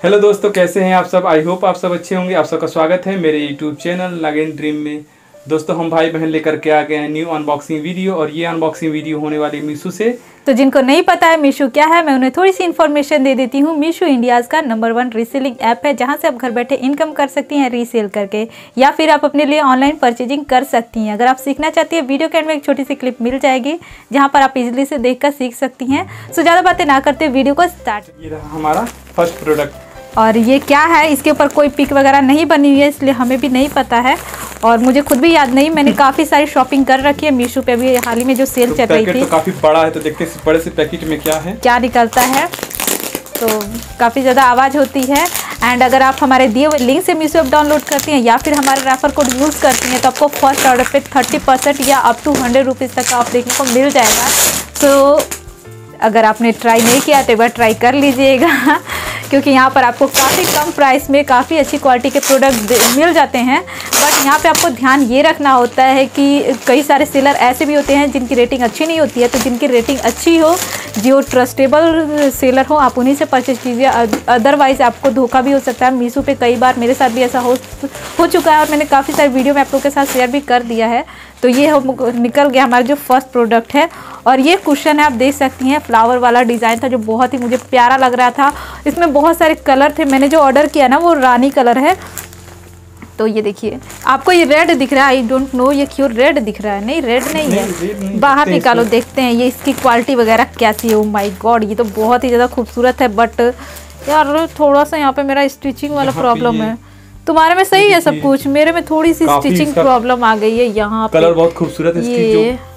Hello दोस्तों कैसे हैं आप सब? आई होप आप सब अच्छे होंगे। आप सबका स्वागत है मेरे यूट्यूब चैनल नागिन ड्रीम में। दोस्तों हम भाई बहन लेकर के आ गए हैं न्यू अनबॉक्सिंग वीडियो और ये अनबॉक्सिंग वीडियो होने वाली मीशो से। तो जिनको नहीं पता है मीशो क्या है मैं उन्हें थोड़ी सी इन्फॉर्मेशन दे देती हूँ। मीशो इंडियाज़ का नंबर वन रीसेलिंग ऐप है जहाँ से आप घर बैठे इनकम कर सकती हैं रीसेल करके या फिर आप अपने लिए ऑनलाइन परचेजिंग कर सकती हैं। अगर आप सीखना चाहती है वीडियो के एंड में एक छोटी सी क्लिप मिल जाएगी जहाँ पर आप इजिली से देख सीख सकती हैं। सो ज़्यादा बातें ना करते वीडियो को स्टार्ट ये रहा हमारा फ़र्स्ट प्रोडक्ट और ये क्या है? इसके ऊपर कोई पिक वगैरह नहीं बनी हुई है इसलिए हमें भी नहीं पता है। और मुझे खुद भी याद नहीं मैंने काफ़ी सारी शॉपिंग कर रखी है मीशो पे। अभी हाल ही में जो सेल तो चल रही थी। तो काफ़ी बड़ा है तो देखते हैं बड़े से पैकेट में क्या है। क्या निकलता है। तो काफ़ी ज़्यादा आवाज़ होती है। एंड अगर आप हमारे दिए हुए लिंक से मीशो ऐप डाउनलोड करती हैं या फिर हमारे रेफर कोड यूज़ करती हैं तो आपको फ़र्स्ट ऑर्डर पे थर्टी परसेंट या अप टू हंड्रेड रुपीज़ तक आप देखने को मिल जाएगा। तो अगर आपने ट्राई नहीं किया तो एक बार ट्राई कर लीजिएगा। क्योंकि यहाँ पर आपको काफ़ी कम प्राइस में काफ़ी अच्छी क्वालिटी के प्रोडक्ट मिल जाते हैं। बट यहाँ पे आपको ध्यान ये रखना होता है कि कई सारे सेलर ऐसे भी होते हैं जिनकी रेटिंग अच्छी नहीं होती है। तो जिनकी रेटिंग अच्छी हो जो ट्रस्टेबल सेलर हो, आप उन्हीं से परचेज कीजिए। अदरवाइज़ आपको धोखा भी हो सकता है। मीशो पे कई बार मेरे साथ भी ऐसा हो हो चुका है और मैंने काफ़ी सारे वीडियो में आप लोग के साथ शेयर भी कर दिया है। तो ये हम निकल गया हमारा जो फ़र्स्ट प्रोडक्ट है। और ये कुशन है आप देख सकती हैं फ्लावर वाला डिज़ाइन था जो बहुत ही मुझे प्यारा लग रहा था। इसमें बहुत सारे कलर थे। मैंने जो ऑर्डर किया ना वो रानी कलर है। तो ये देखिए आपको ये रेड दिख रहा है। आई डोंट नो ये क्यों रेड दिख रहा है। नहीं रेड नहीं, नहीं है नहीं, बाहर निकालो देखते हैं ये इसकी क्वालिटी वगैरह कैसी है। ओ माय गॉड ये तो बहुत ही ज़्यादा खूबसूरत है। बट यार थोड़ा सा यहाँ पे मेरा स्टिचिंग वाला प्रॉब्लम है। तुम्हारे में सही है सब कुछ मेरे में थोड़ी सी स्टिचिंग प्रॉब्लम आ गई है यहाँ कलर बहुत खूबसूरत है ये जो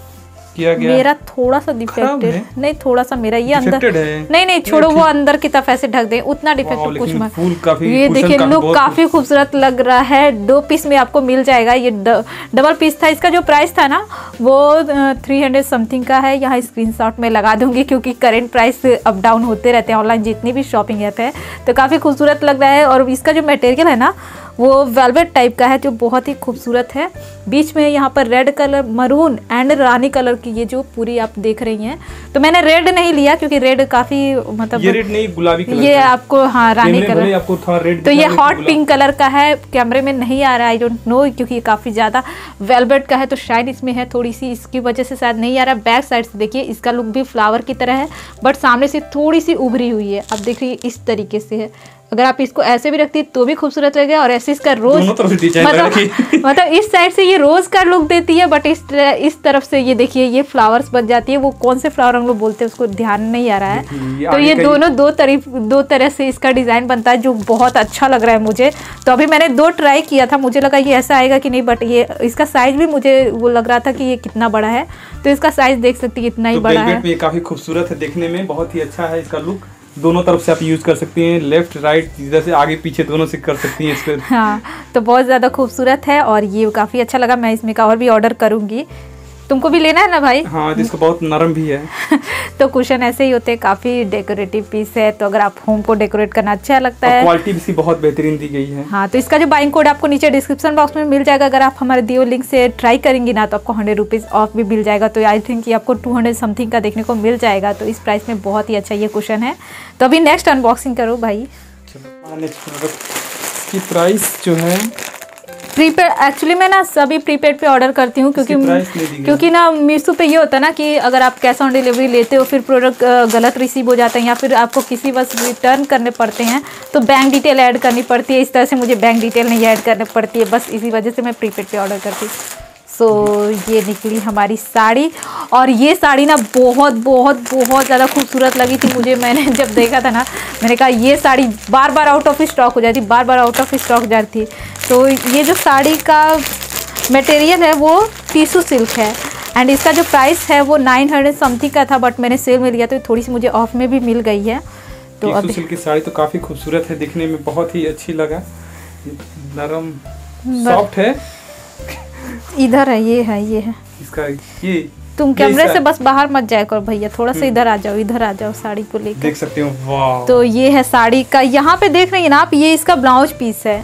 किया गया? मेरा थोड़ा सा डिफेक्टेड नहीं थोड़ा सा मेरा ये अंदर नहीं नहीं छोड़ो वो अंदर की तरफ़ ऐसे ढक दे उतना डिफेक्टेड कुछ मत ये देखिए लुक काफ़ी खूबसूरत लग रहा है। दो पीस में आपको मिल जाएगा। ये डबल पीस था। इसका जो प्राइस था ना वो थ्री हंड्रेड समथिंग का है। यहाँ स्क्रीनशॉट में लगा दूँगी क्योंकि करेंट प्राइस अप डाउन होते रहते हैं। ऑनलाइन जितनी भी शॉपिंग ऐप है तो काफ़ी खूबसूरत लग रहा है। और इसका जो मटेरियल है ना वो वेलवेट टाइप का है जो बहुत ही खूबसूरत है। बीच में यहाँ पर रेड कलर मरून एंड रानी कलर की ये जो पूरी आप देख रही हैं। तो मैंने रेड नहीं लिया क्योंकि रेड काफ़ी मतलब ये रेड नहीं गुलाबी कलर ये आपको हाँ रानी कलर आपको थोड़ा रेड तो ये हॉट पिंक कलर का है कैमरे में नहीं आ रहा है आई डोंट नो क्योंकि काफ़ी ज़्यादा वेलवेट का है तो शायद इसमें है थोड़ी सी इसकी वजह से शायद नहीं आ रहा। बैक साइड से देखिए इसका लुक भी फ्लावर की तरह है बट सामने से थोड़ी सी उभरी हुई है। आप अब देखिए इस तरीके से है। अगर आप इसको ऐसे भी रखती तो भी खूबसूरत लगेगा और ऐसे इसका रोज मतलब मतलब इस साइड से ये रोज का लुक देती है बट इस इस तरफ़ से ये देखिए ये फ्लावर्स बन जाती है। वो कौन से फ्लावर हम लोग बोलते हैं उसको ध्यान नहीं आ रहा है। तो ये दोनों दो तरफ़ दो तरह से इसका डिज़ाइन बनता है जो बहुत अच्छा लग रहा है मुझे। तो अभी मैंने दो ट्राई किया था मुझे लगा ये ऐसा आएगा कि नहीं बट ये इसका साइज़ भी मुझे वो लग रहा था कि ये कितना बड़ा है। तो इसका साइज़ देख सकती है इतना ही तो बड़ा है। काफ़ी खूबसूरत है देखने में बहुत ही अच्छा है इसका लुक दोनों तरफ़ से आप यूज़ कर सकती हैं लेफ़्ट राइट जैसे आगे पीछे दोनों से कर सकती हैं इसको। हाँ तो बहुत ज़्यादा खूबसूरत है और ये काफ़ी अच्छा लगा, मैं इसमें का और भी ऑर्डर करूँगी। तुमको भी लेना है ना भाई? हाँ इसको बहुत नरम भी है। तो कुशन ऐसे ही होते हैं काफ़ी डेकोरेटिव पीस है तो अगर आप होम को डेकोरेट करना अच्छा लगता है। क्वालिटी इसकी बहुत बेहतरीन दी गई है। हाँ तो इसका जो बाइंग कोड आपको नीचे डिस्क्रिप्शन बॉक्स में मिल जाएगा। अगर आप हमारे दियो लिंक से ट्राई करेंगे ना तो आपको हंड्रेड रुपीज़ ऑफ़ भी मिल जाएगा। तो आई थिंक आपको टू हंड्रेड समथिंग का देखने को मिल जाएगा। तो इस प्राइस में बहुत ही अच्छा ये क्वेश्चन है। तो अभी नेक्स्ट अनबॉक्सिंग करो भाई। प्राइस जो है प्रीपेड एक्चुअली मैं ना सभी प्रीपेड पे ऑर्डर करती हूँ क्योंकि क्योंकि ना मीशो पे ये होता है ना कि अगर आप कैश ऑन डिलीवरी लेते हो फिर प्रोडक्ट गलत रिसीव हो जाते हैं या फिर आपको किसी बस रिटर्न करने पड़ते हैं तो बैंक डिटेल ऐड करनी पड़ती है। इस तरह से मुझे बैंक डिटेल नहीं ऐड करनी पड़ती है बस इसी वजह से मैं प्रीपेड पे ऑर्डर करती हूँ। सो so, ये निकली हमारी साड़ी। और ये साड़ी ना बहुत बहुत बहुत ज़्यादा खूबसूरत लगी थी मुझे। मैंने जब देखा था ना मैंने कहा ये साड़ी बार बार आउट ऑफ़ स्टॉक हो जाती बार बार आउट ऑफ़ स्टॉक जाती। थी तो ये जो साड़ी का मटेरियल है वो टीसू सिल्क है। एंड इसका जो प्राइस है वो नाइन हंड्रेड समथिंग का था बट मैंने सेल में लिया तो थोड़ी सी मुझे ऑफ़ में भी मिल गई है। तो अब सिल्क की साड़ी तो काफ़ी खूबसूरत है दिखने में बहुत ही अच्छी लगा। नरम सॉफ्ट है। इधर है ये है ये है। इसका ये तुम कैमरे से बस बाहर मत जाए करो भैया थोड़ा सा हम्म। इधर आ जाओ इधर आ जाओ साड़ी को लेकर। देख सकते हो वाह। तो ये है साड़ी का यहाँ पे देख रही है ना आप ये इसका ब्लाउज पीस है।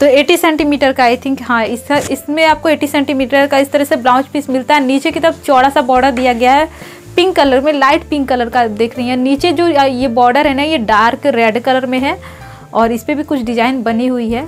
तो 80 सेंटीमीटर का आई थिंक हाँ इसका इसमें आपको 80 सेंटीमीटर का इस तरह से ब्लाउज पीस मिलता है। नीचे की तरफ़ चौड़ा सा बॉर्डर दिया गया है पिंक कलर में लाइट पिंक कलर का देख रही है। नीचे जो ये बॉर्डर है ना ये डार्क रेड कलर में है और इस पर भी कुछ डिज़ाइन बनी हुई है।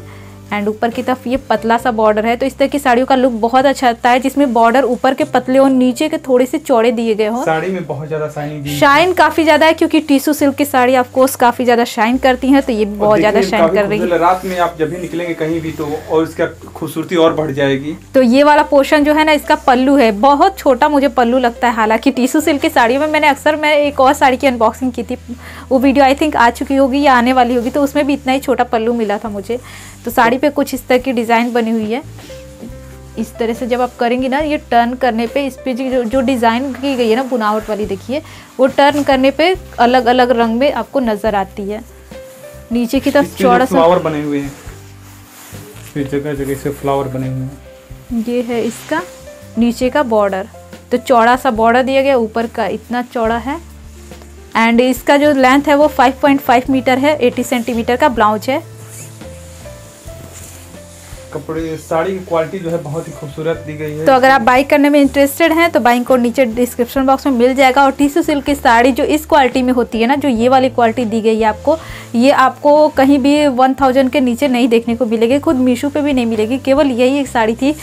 एंड ऊपर की तरफ़ ये पतला सा बॉर्डर है तो इस तरह की साड़ियों का लुक बहुत अच्छा आता है जिसमें बॉर्डर ऊपर के पतले और नीचे के थोड़े से चौड़े दिए गए हो। साड़ी में बहुत ज़्यादा शाइनिंग शाइन काफ़ी ज़्यादा है क्योंकि टीसू सिल्क की साड़ी ऑफकोर्स काफ़ी ज़्यादा शाइन करती है तो ये भी बहुत ज़्यादा शाइन कर रही है। रात में आप जब भी निकलेंगे कहीं भी तो और इसका खूबसूरती और बढ़ जाएगी। तो ये वाला पोर्शन जो है ना इसका पल्लू है। बहुत छोटा मुझे पल्लू लगता है हालाँकि टीसू सिल्क की साड़ियों में मैंने अक्सर मैं एक और साड़ी की अनबॉक्सिंग की थी। वो वीडियो आई थिंक आ चुकी होगी या आने वाली होगी तो उसमें भी इतना ही छोटा पल्लू मिला था मुझे। तो साड़ी पे कुछ इस तरह की डिज़ाइन बनी हुई है। इस तरह से जब आप करेंगी ना ये टर्न करने पे इस पे जो जो डिज़ाइन की गई है ना बुनावट वाली देखिए वो टर्न करने पे अलग अलग रंग में आपको नज़र आती है। नीचे की तरफ़ चौड़ा सा फ्लावर बने हुए हैं। फिर जगह जगह से फ्लावर बने हुए हैं। ये है इसका नीचे का बॉर्डर तो चौड़ा सा बॉर्डर दिया गया ऊपर का इतना चौड़ा है। एंड इसका जो लेंथ है वो 5.5 मीटर है 80 सेंटीमीटर का ब्लाउज है। कपड़े साड़ी की क्वालिटी जो है बहुत ही खूबसूरत दी गई है। तो अगर आप बाई करने में इंटरेस्टेड हैं तो बाइक को नीचे डिस्क्रिप्शन बॉक्स में मिल जाएगा। और टीसू सिल्क की साड़ी जो इस क्वालिटी में होती है ना जो ये वाली क्वालिटी दी गई है आपको ये आपको कहीं भी 1000 के नीचे नहीं देखने को मिलेगी। खुद मीशो पे भी नहीं मिलेगी। केवल यही एक साड़ी थी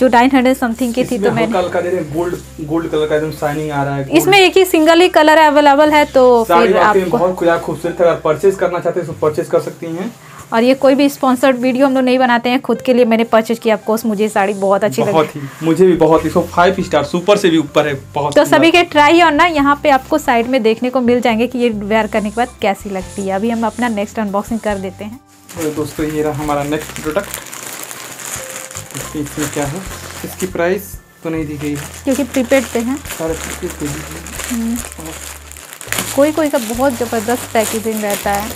जो 900 समथिंग की थी तो मैंने रहे गोल्ड गोल्ड कलर का एकदम शाइनिंग आ रहा है इसमें एक ही सिंगल ही कलर अवेलेबल है तो फिर आपको बहुत खूबसूरत है। अगर परचेज करना चाहते हैं तो परचेज कर सकती हैं। और ये कोई भी स्पॉन्सर्ड वीडियो हम लोग नहीं बनाते हैं खुद के लिए मैंने परचेज किया ऑफकोर्स मुझे साड़ी बहुत अच्छी लगी। बहुत ही मुझे भी बहुत इसको फाइव स्टार सुपर से भी ऊपर है बहुत तो सभी के ट्राई और ना यहाँ पे आपको साइड में देखने को मिल जाएँगे कि ये वेयर करने के बाद कैसी लगती है। अभी हम अपना नेक्स्ट अनबॉक्सिंग कर देते हैं। तो दोस्तों ये रहा हमारा नेक्स्ट प्रोडक्ट इसमें क्या है? इसकी प्राइस तो नहीं दी गई क्योंकि प्रीपेड पे है। सारे पैकेज दे दीजिए कोई कोई का बहुत ज़बरदस्त पैकेजिंग रहता है।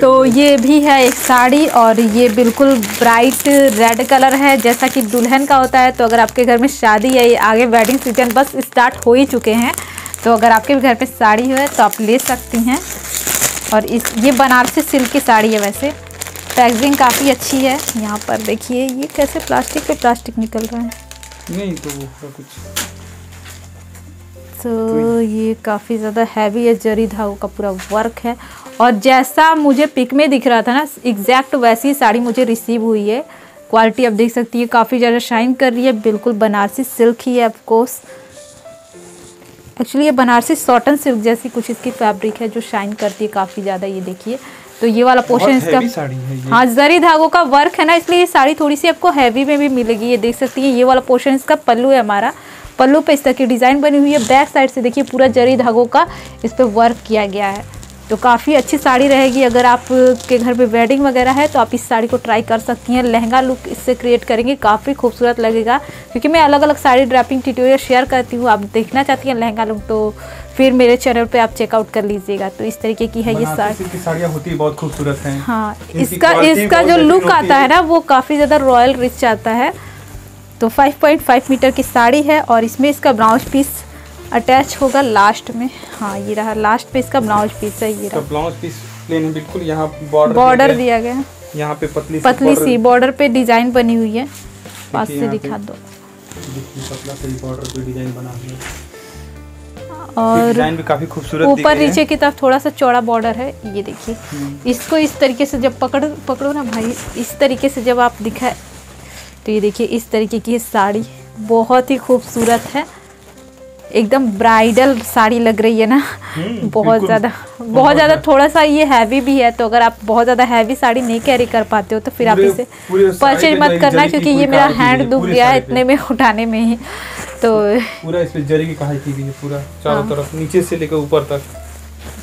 तो ये भी है एक साड़ी और ये बिल्कुल ब्राइट रेड कलर है। जैसा कि दुल्हन का होता है तो अगर आपके घर में शादी है ये आगे वेडिंग सीज़न बस स्टार्ट हो ही चुके हैं तो अगर आपके भी घर पे साड़ी है तो आप ले सकती हैं। और इस ये बनारसी सिल्क की साड़ी है वैसे। पैकेजिंग काफ़ी अच्छी है। यहाँ पर देखिए ये कैसे प्लास्टिक पे प्लास्टिक निकल रहा है। नहीं तो वो कुछ। तो ये काफ़ी ज़्यादा हैवी है जरी धागों का पूरा वर्क है। और जैसा मुझे पिक में दिख रहा था ना एग्जैक्ट वैसी ही साड़ी मुझे रिसीव हुई है। क्वालिटी आप देख सकती है काफ़ी ज़्यादा शाइन कर रही है। बिल्कुल बनारसी सिल्क ही है ऑफकोर्स एक्चुअली ये बनारसी सॉटन सिल्क जैसी कुछ इसकी फैब्रिक है जो शाइन करती है काफ़ी ज़्यादा ये देखिए। तो ये वाला पोर्शन इसका हाँ जरी धागों का वर्क है ना इसलिए ये साड़ी थोड़ी सी आपको हैवी में भी मिलेगी। ये देख सकती है ये वाला पोर्शन इसका पल्लू है हमारा। पल्लू पे इस तरह की डिज़ाइन बनी हुई है। बैक साइड से देखिए पूरा जरी धागों का इस पर वर्क किया गया है। तो काफ़ी अच्छी साड़ी रहेगी। अगर आप के घर पे वेडिंग वगैरह है तो आप इस साड़ी को ट्राई कर सकती हैं। लहंगा लुक इससे क्रिएट करेंगे काफ़ी खूबसूरत लगेगा। क्योंकि मैं अलग अलग साड़ी ड्रैपिंग ट्यूटोरियल शेयर करती हूँ। आप देखना चाहती हैं लहंगा लुक तो फिर मेरे चैनल पे आप चेकआउट कर लीजिएगा। तो इस तरीके की है ये साड़ी। साड़ियाँ होती है बहुत खूबसूरत हैं। हाँ इसका इसका जो लुक आता है। ना वो काफ़ी ज़्यादा रॉयल रिच आता है। तो 5.5 मीटर की साड़ी है और इसमें इसका ब्लाउज पीस अटैच होगा लास्ट में। हाँ ये रहा लास्ट पे इसका ब्लाउज पीस है ये रहा। ब्लाउज पीस प्लेन बिल्कुल यहाँ बॉर्डर बॉर्डर दिया गया। यहाँ पे पतली पतली सी बॉर्डर पे डिज़ाइन बनी हुई है। पास से दिखा दो। देखिए, पतला सी बॉर्डर पे डिज़ाइन बना हुआ है। और डिज़ाइन भी काफ़ी खूबसूरत ऊपर नीचे की तरफ़ थोड़ा सा चौड़ा बॉर्डर है ये देखिए। हम्म। इसको इस तरीके से जब पकड़ पकड़ो ना भाई इस तरीके से जब आप दिखाए तो ये देखिए इस तरीके की साड़ी बहुत ही खूबसूरत है। एकदम ब्राइडल साड़ी लग रही है ना? हम्म, बहुत ज़्यादा बहुत ज़्यादा थोड़ा सा ये हैवी भी है तो अगर आप बहुत ज़्यादा हैवी साड़ी नहीं कैरी कर पाते हो तो फिर आप इसे परचेज मत करना क्योंकि ये मेरा हैंड दुख गया है इतने में उठाने में ही। तो पूरा इस पे जरी की कढ़ाई की गई है पूरा चारों हाँ। तरफ़ नीचे से लेकर ऊपर तक।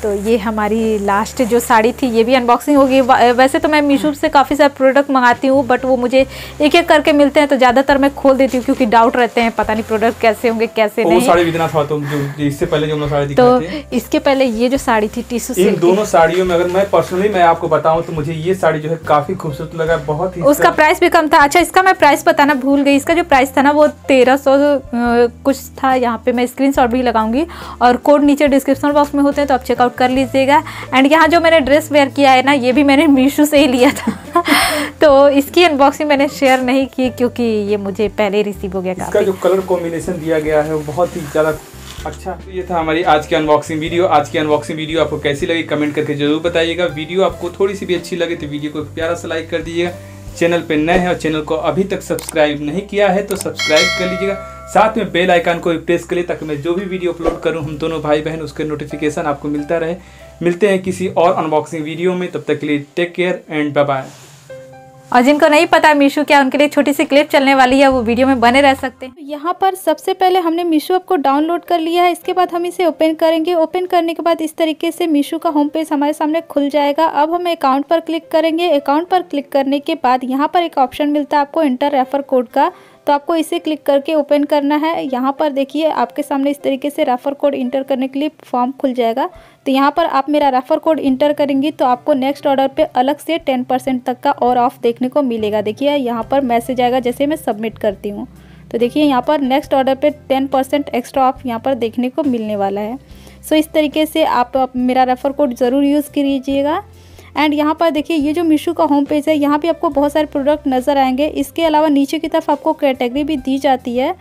तो ये हमारी लास्ट जो साड़ी थी ये भी अनबॉक्सिंग होगी। वैसे तो मैं मीशो से काफ़ी सारे प्रोडक्ट मंगाती हूँ बट वो मुझे एक एक करके मिलते हैं तो ज़्यादातर मैं खोल देती हूँ क्योंकि डाउट रहते हैं पता नहीं प्रोडक्ट कैसे होंगे कैसे नहीं। साड़ी देना था तो इससे पहले जो साड़ी तो इसके पहले ये जो साड़ी थी टीसू इन दोनों साड़ियों में अगर मैं पर्सनली मैं आपको बताऊँ तो मुझे ये साड़ी जो है काफ़ी खूबसूरत लगा बहुत ही उसका प्राइस भी कम था। अच्छा इसका मैं प्राइस बताना भूल गई। इसका जो प्राइस था ना वो तेरह सौ कुछ था। यहाँ पे मैं स्क्रीन भी लगाऊँगी। और कोड नीचे डिस्क्रिप्शन बॉक्स में होते हैं तो आप चेकआउट कर लीजिएगा। एंड यहाँ जो मैंने ड्रेस वेयर किया है ना ये भी मैंने मीशो से ही लिया था। तो इसकी अनबॉक्सिंग मैंने शेयर नहीं की क्योंकि ये मुझे पहले रिसीव हो गया इसका जो कलर कॉम्बिनेशन दिया गया है वो बहुत ही ज़्यादा अच्छा। तो ये था हमारी आज की अनबॉक्सिंग वीडियो आज की अनबॉक्सिंग वीडियो आपको कैसी लगी कमेंट करके ज़रूर बताइएगा। वीडियो आपको थोड़ी सी भी अच्छी लगे तो वीडियो को प्यारा सा लाइक कर दीजिएगा। चैनल पर नए हैं और चैनल को अभी तक सब्सक्राइब नहीं किया है तो सब्सक्राइब कर लीजिएगा। साथ में बेल आइकन को प्रेस करिए ताकि मैं जो भी वीडियो अपलोड करूँ हम दोनों भाई बहन उसके नोटिफिकेशन आपको मिलता रहे। मिलते हैं किसी और अनबॉक्सिंग वीडियो में। तब तक के लिए take care and bye bye और जिनको नहीं पता मीशो क्या उनके लिए छोटी सी क्लिप चलने वाली है वो वीडियो में बने रह सकते हैं। यहाँ पर सबसे पहले हमने मीशो ऐप को डाउनलोड कर लिया है। इसके बाद हम इसे ओपन करेंगे। ओपन करने के बाद इस तरीके से मीशो का होम पेज हमारे सामने खुल जाएगा। अब हम अकाउंट पर क्लिक करेंगे। अकाउंट पर क्लिक करने के बाद यहाँ पर एक ऑप्शन मिलता है आपको इंटर रेफर कोड का। तो आपको इसे क्लिक करके ओपन करना है। यहाँ पर देखिए आपके सामने इस तरीके से रेफ़र कोड इंटर करने के लिए फॉर्म खुल जाएगा। तो यहाँ पर आप मेरा रेफ़र कोड इंटर करेंगी तो आपको नेक्स्ट ऑर्डर पे अलग से टेन परसेंट तक का और ऑफ़ देखने को मिलेगा। देखिए यहाँ पर मैसेज आएगा जैसे मैं सबमिट करती हूँ। तो देखिए यहाँ पर नेक्स्ट ऑर्डर पे टेन परसेंट एक्स्ट्रा ऑफ़ यहाँ पर देखने को मिलने वाला है। सो इस तरीके से आप, आप मेरा रेफ़र कोड ज़रूर यूज़ कीजिएगा। एंड यहाँ पर देखिए, ये जो मीशो का होम पेज है, यहाँ पे आपको बहुत सारे प्रोडक्ट नज़र आएँगे। इसके अलावा नीचे की तरफ़ आपको कैटेगरी भी दी जाती है।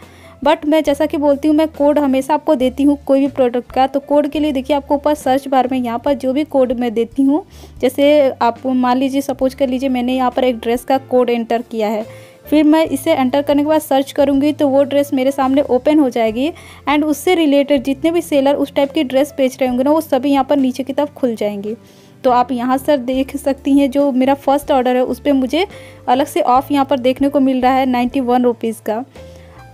बट मैं जैसा कि बोलती हूँ, मैं कोड हमेशा आपको देती हूँ कोई भी प्रोडक्ट का। तो कोड के लिए देखिए, आपको ऊपर सर्च बार में यहाँ पर जो भी कोड मैं देती हूँ, जैसे आप मान लीजिए सपोज़ कर लीजिए, मैंने यहाँ पर एक ड्रेस का कोड एंटर किया है। फिर मैं इसे एंटर करने के बाद सर्च करूँगी तो वो ड्रेस मेरे सामने ओपन हो जाएगी। एंड उससे रिलेटेड जितने भी सेलर उस टाइप की ड्रेस बेच रहे होंगे ना, वो सभी यहाँ पर नीचे की तरफ़ खुल जाएँगी। तो आप यहाँ सर देख सकती हैं जो मेरा फ़र्स्ट ऑर्डर है, उस पर मुझे अलग से ऑफ़ यहाँ पर देखने को मिल रहा है नाइन्टी वन रुपीज़ का।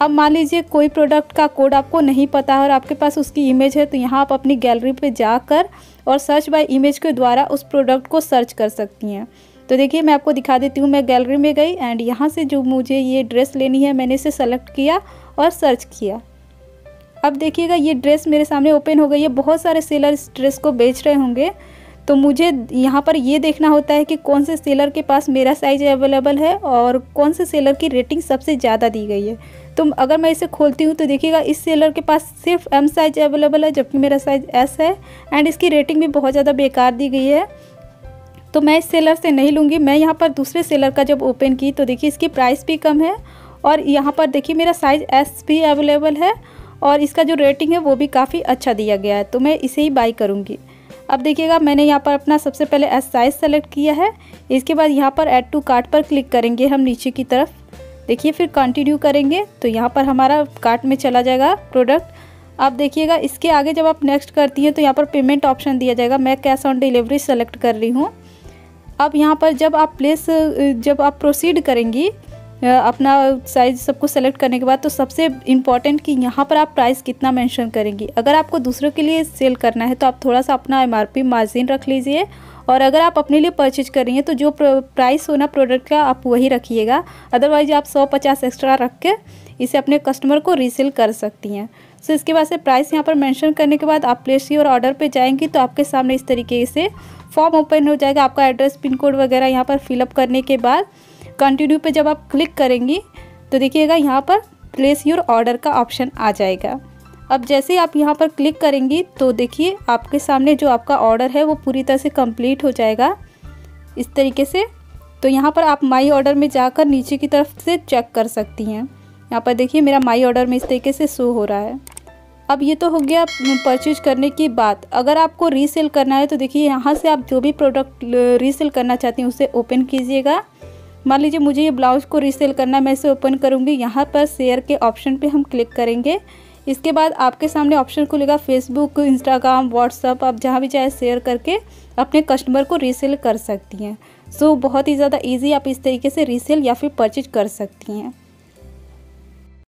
अब मान लीजिए कोई प्रोडक्ट का कोड आपको नहीं पता है और आपके पास उसकी इमेज है तो यहाँ आप अपनी गैलरी पे जाकर और सर्च बाय इमेज के द्वारा उस प्रोडक्ट को सर्च कर सकती हैं। तो देखिए, मैं आपको दिखा देती हूँ, मैं गैलरी में गई एंड यहाँ से जो मुझे ये ड्रेस लेनी है, मैंने इसे सेलेक्ट किया और सर्च किया। अब देखिएगा, ये ड्रेस मेरे सामने ओपन हो गई है। बहुत सारे सेलर इस ड्रेस को बेच रहे होंगे। तो मुझे यहाँ पर ये देखना होता है कि कौन से सेलर के पास मेरा साइज़ अवेलेबल है और कौन से सेलर की रेटिंग सबसे ज़्यादा दी गई है। तो अगर मैं इसे खोलती हूँ तो देखिएगा, इस सेलर के पास सिर्फ़ एम साइज़ अवेलेबल है, जबकि मेरा साइज़ एस है एंड इसकी रेटिंग भी बहुत ज़्यादा बेकार दी गई है। तो मैं इस सेलर से नहीं लूँगी। मैं यहाँ पर दूसरे सेलर का जब ओपन की तो देखिए इसकी प्राइस भी कम है और यहाँ पर देखिए मेरा साइज़ एस भी अवेलेबल है और इसका जो रेटिंग है वो भी काफ़ी अच्छा दिया गया है। तो मैं इसे ही बाई करूँगी। अब देखिएगा, मैंने यहाँ पर अपना सबसे पहले एस साइज़ सेलेक्ट किया है। इसके बाद यहाँ पर ऐड टू कार्ट पर क्लिक करेंगे हम नीचे की तरफ़। देखिए, फिर कंटिन्यू करेंगे तो यहाँ पर हमारा कार्ट में चला जाएगा प्रोडक्ट अब देखिएगा, इसके आगे जब आप नेक्स्ट करती हैं तो यहाँ पर पेमेंट ऑप्शन दिया जाएगा। मैं कैश ऑन डिलीवरी सेलेक्ट कर रही हूँ। अब यहाँ पर जब आप प्लेस जब आप प्रोसीड करेंगी अपना साइज़ सबको सेलेक्ट करने के बाद तो सबसे इंपॉर्टेंट कि यहाँ पर आप प्राइस कितना मेंशन करेंगी। अगर आपको दूसरों के लिए सेल करना है तो आप थोड़ा सा अपना एमआरपी मार्जिन रख लीजिए और अगर आप अपने लिए परचेज कर रही हैं तो जो प्राइस होना प्रोडक्ट का आप वही रखिएगा। अदरवाइज़ आप सौ पचास एक्स्ट्रा रख के इसे अपने कस्टमर को रीसेल कर सकती हैं। सो इसके बाद से प्राइस यहाँ पर मेंशन करने के बाद आप प्लेस और ऑर्डर पे जाएँगी तो आपके सामने इस तरीके से फॉर्म ओपन हो जाएगा। आपका एड्रेस पिन कोड वगैरह यहाँ पर फिलअप करने के बाद कंटिन्यू पे जब आप क्लिक करेंगी तो देखिएगा यहाँ पर प्लेस योर ऑर्डर का ऑप्शन आ जाएगा। अब जैसे ही आप यहाँ पर क्लिक करेंगी तो देखिए आपके सामने जो आपका ऑर्डर है, वो पूरी तरह से कंप्लीट हो जाएगा। इस तरीके से तो यहाँ पर आप माई ऑर्डर में जाकर नीचे की तरफ़ से चेक कर सकती हैं। यहाँ पर देखिए मेरा माई ऑर्डर में इस तरीके से शो हो रहा है। अब ये तो हो गया परचेज करने की बात। अगर आपको रीसेल करना है तो देखिए यहाँ से आप जो भी प्रोडक्ट रीसेल करना चाहती हैं, उसे ओपन कीजिएगा। मान लीजिए मुझे ये ब्लाउज़ को रीसेल करना मैं इसे ओपन करूँगी। यहाँ पर शेयर के ऑप्शन पर हम क्लिक करेंगे। इसके बाद आपके सामने ऑप्शन खुलेगा फेसबुक इंस्टाग्राम व्हाट्सअप आप जहाँ भी चाहे शेयर करके अपने कस्टमर को रीसेल कर सकती हैं। सो so, बहुत ही ज़्यादा ईजी आप इस तरीके से रीसेल या फिर परचेज कर सकती हैं।